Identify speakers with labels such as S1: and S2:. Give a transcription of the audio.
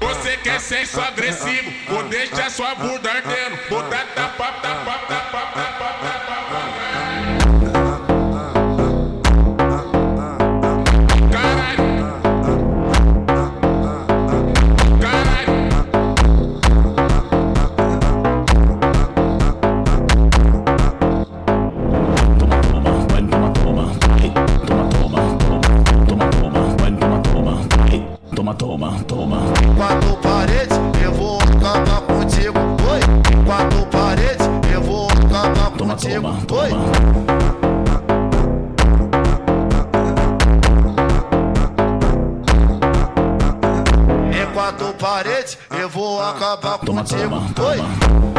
S1: Você quer sexo agressivo, vou deixar sua bunda ardendo. Botar tapa, tapa, tapa, tapa,
S2: Toma, toma, toma.
S3: Quatro paredes, eu vou acabar contigo. Oi, quatro paredes, eu vou acabar
S2: Toma,
S3: contigo.
S2: toma,
S3: Oi.
S2: toma.
S3: Em quatro paredes, eu vou acabar
S2: Toma,
S3: contigo.
S2: toma,
S3: Oi.
S2: toma.